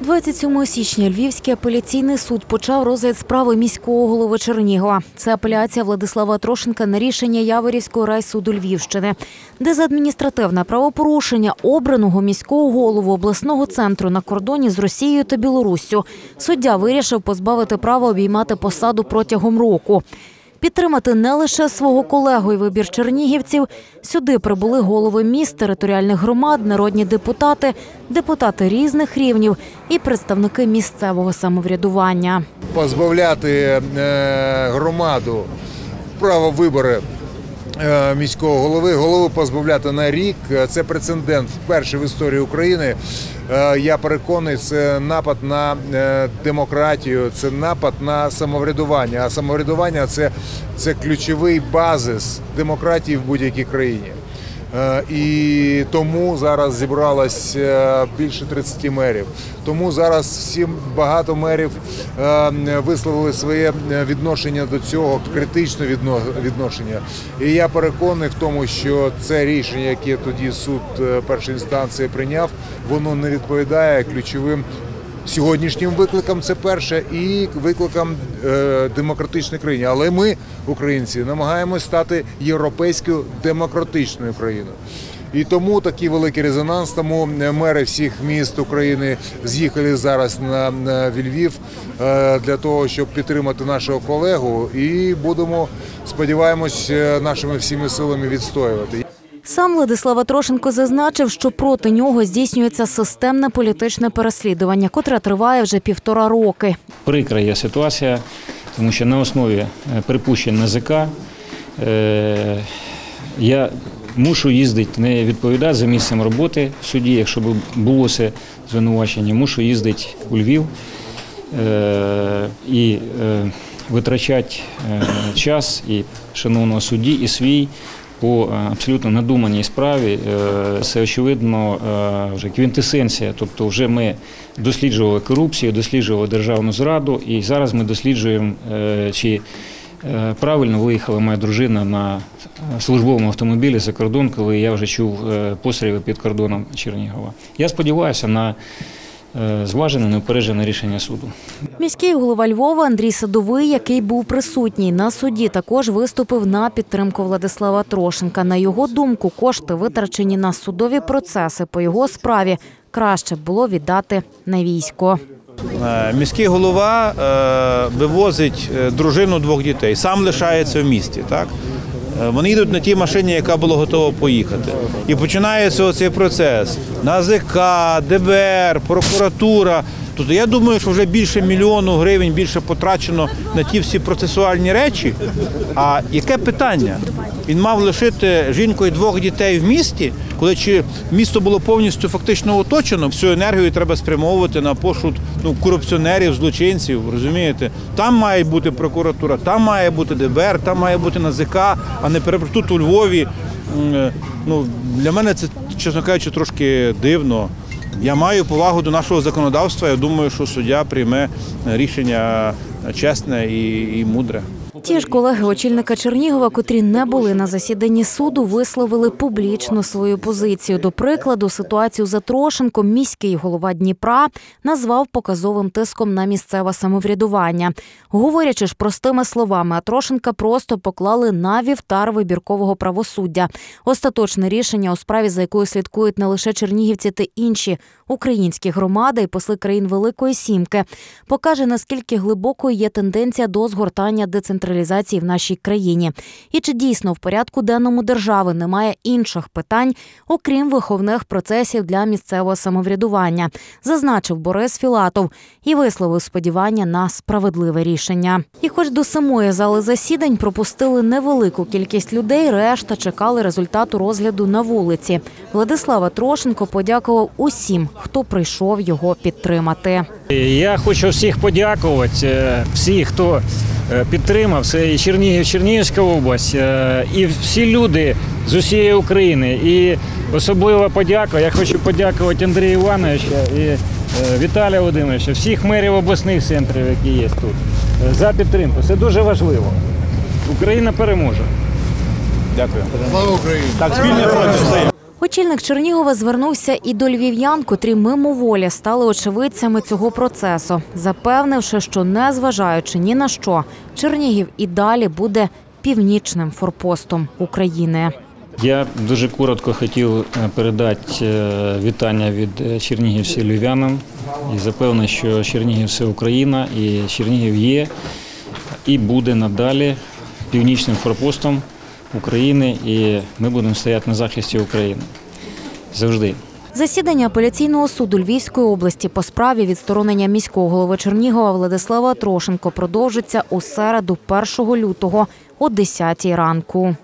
27 січня Львівський апеляційний суд почав розгляд справи міського голови Чернігова. Це апеляція Владислава Трошенка на рішення Яворівського райсуду Львівщини, де за адміністративне правопорушення обраного міського голову обласного центру на кордоні з Росією та Білоруссю суддя вирішив позбавити права обіймати посаду протягом року. Підтримати не лише свого колегу і вибір чернігівців. Сюди прибули голови міст, територіальних громад, народні депутати, депутати різних рівнів і представники місцевого самоврядування. позбавляти е, громаду права вибору міського голови, голову позбавляти на рік. Е, Це прецедент вперше в історії України. Е, Я переконаний, це напад на е, демократію, це напад на самоврядування. А самоврядування це, це ключовий базис демократії в будь-якій країні. Е, І тому зараз зібралось е, більше 30 мерів. Тому зараз всі багато мерів е, висловили своє відношення до цього, критичне відношення. І я переконаний в тому, що це рішення, яке тоді суд першої інстанції прийняв, воно не відповідає ключовим сьогоднішнім викликам це перше, і викликам е, демократичної країни. Але ми, українці, намагаємось стати європейською демократичною країною. І тому такий великий резонанс. Тому мери всіх міст України з'їхали зараз на, на Львів е, для того, щоб підтримати нашого колегу. І будемо, сподіваємось, е, нашими всіми силами відстоювати. Сам Владислава Трошенко зазначив, що проти нього здійснюється системне політичне переслідування, котре триває вже півтора роки. Прикра є ситуація, тому що на основі е, припущень НАЗК е, я мушу їздити, не відповідати за місцем роботи в суді, якщо б було це звинувачення, мушу їздити у Львів е, і витрачати час і шановного судді, і свій по е, абсолютно надуманій справі. Е, Це очевидно е, вже квінтесенція. Тобто, вже ми досліджували корупцію, досліджували державну зраду, і зараз ми досліджуємо, чи правильно виїхала моя дружина на службовому автомобілі за кордон, коли я вже чув постріли під кордоном Чернігова. Я сподіваюся на зважене, неупереджене рішення суду. Міський голова Львова Андрій Садовий, який був присутній на суді, також виступив на підтримку Владислава Трошенка. На його думку, кошти витрачені на судові процеси по його справі краще було віддати на військо. Е, Міський голова е, вивозить е, дружину двох дітей, сам лишається в місті. Так? Е, Вони йдуть на тій машині, яка була готова поїхати. І починається оцей процес. НАЗК, ДБР, прокуратура. Тобто я думаю, що вже більше мільйону гривень більше потрачено на ті всі процесуальні речі. А яке питання? Він мав лишити жінку і двох дітей в місті, коли чи місто було повністю фактично оточено, всю енергію треба спрямовувати на пошук ну, корупціонерів, злочинців. Розумієте? Там має бути прокуратура, там має бути ДБР, там має бути НАЗК, а не тут у Львові. е, Ну, для мене це, чесно кажучи, трошки дивно. Я маю повагу до нашого законодавства. Я думаю, що суддя прийме рішення чесне і, і мудре. Ті ж колеги очільника Чернігова, котрі не були на засіданні суду, висловили публічно свою позицію. До прикладу, ситуацію за Трошенком міський голова Дніпра назвав показовим тиском на місцеве самоврядування. Говорячи ж простими словами, а Трошенка просто поклали на вівтар вибіркового правосуддя. Остаточне рішення у справі, за якою слідкують не лише чернігівці та інші українські громади і посли країн Великої Сімки, покаже наскільки глибокою є тенденція до згортання децентралізації в нашій країні, і чи дійсно в порядку денному держави немає інших питань, окрім виховних процесів для місцевого самоврядування, зазначив Борис Філатов і висловив сподівання на справедливе рішення. І, хоч до самої зали засідань пропустили невелику кількість людей, решта чекали результату розгляду на вулиці. Владислава Трошенко подякував усім, хто прийшов його підтримати. Я хочу всіх подякувати, е, всіх, хто е, підтримав. Це і Чернігів, Чернігівська область, е, і всі люди з усієї України. І особлива подяка. Я хочу подякувати Андрію Івановича і Віталія Володимировича, всіх мерів обласних центрів, які є тут, за підтримку. Це дуже важливо. Україна переможе. Дякую. Слава Україні! Так, спільний фронт. Очільник Чернігова звернувся і до львів'ян, котрі мимоволі стали очевидцями цього процесу, запевнивши, що незважаючи ні на що, Чернігів і далі буде північним форпостом України. Я дуже коротко хотів е, передати е, вітання від е, чернігівців львів'янам і запевнити, що Чернігів це Україна і Чернігів є і буде надалі північним форпостом України, і ми будемо стояти на захисті України завжди. Засідання апеляційного суду Львівської області по справі відсторонення міського голови Чернігова Владислава Трошенко продовжиться у середу 1 лютого о 10 ранку.